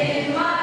in my